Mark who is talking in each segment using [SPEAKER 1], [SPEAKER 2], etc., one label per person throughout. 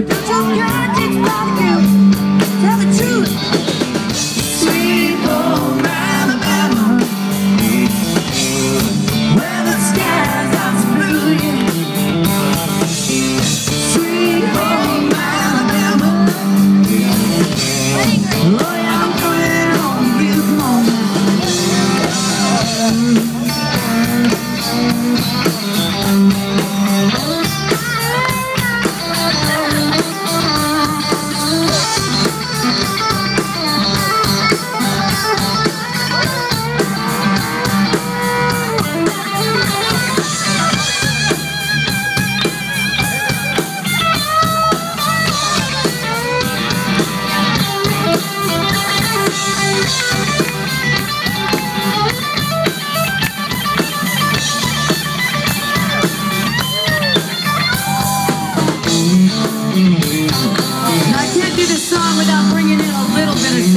[SPEAKER 1] you. Don't you care, you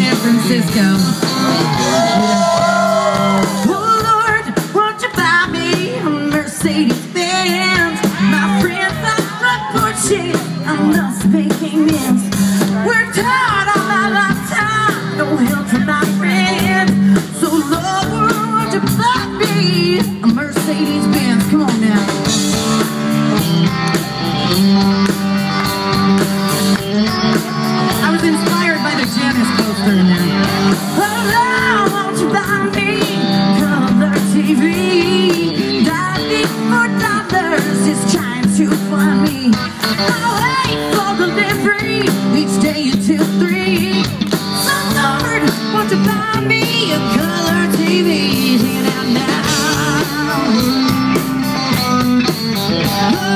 [SPEAKER 1] San Francisco. I'm not making ends Worked hard all my lifetime No help from my friends. So Lord, would you buy me A Mercedes Benz Come on now.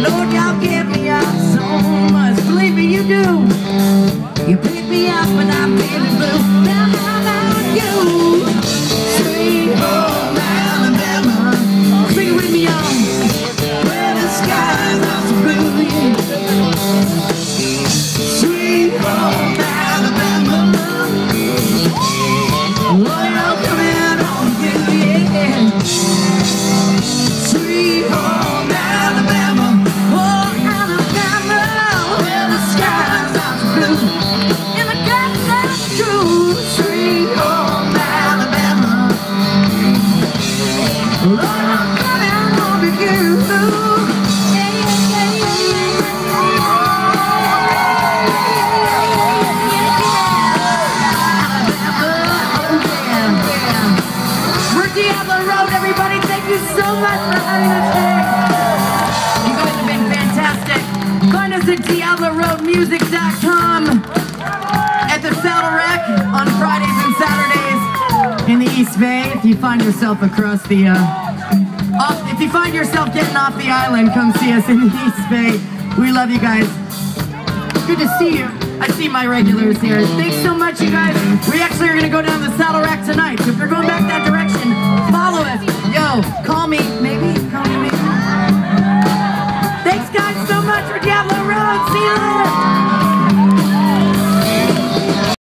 [SPEAKER 1] Lord, y'all give me out so much. Believe me, you do. You pick me up when I'm us here. You guys have been fantastic. Find us at the Saddle Rack on Fridays and Saturdays in the East Bay. If you find yourself across the, uh, off, if you find yourself getting off the island, come see us in East Bay. We love you guys. Good to see you. I see my regulars here. Thanks so much, you guys. We actually are going to go down the Saddle Rack tonight. So if you're going back that direction,